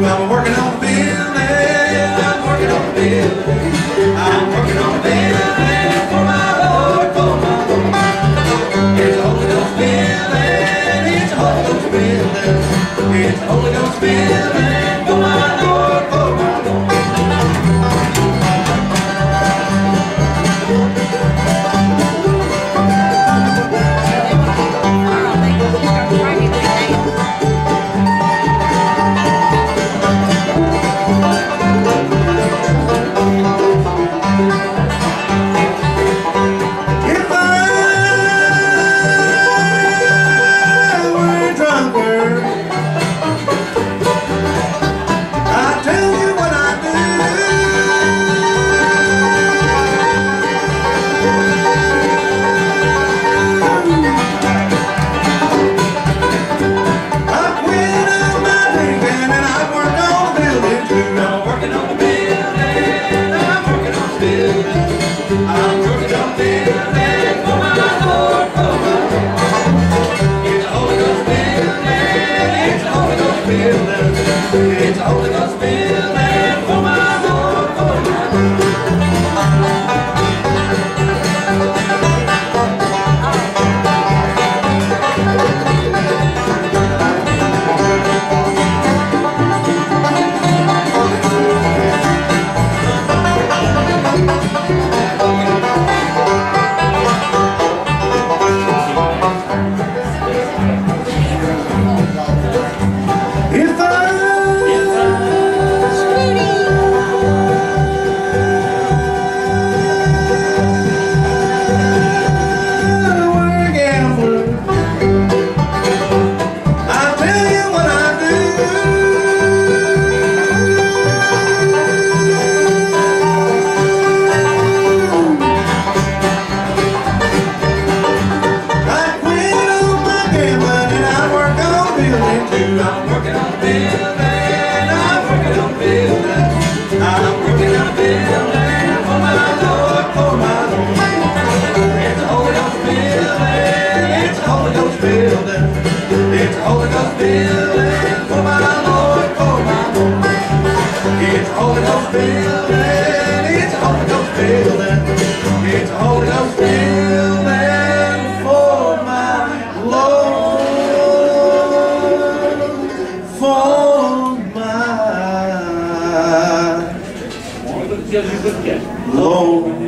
I'm working on building, I'm working on building, I'm working on building for my Lord, for my Lord. It's only gonna building, it's a Holy Ghost building, it's a Holy Ghost building. It's only gonna back. Billy, for. It's Holy Ghost building, it's Holy Ghost building, it's Holy Ghost building for my Lord, for my Lord.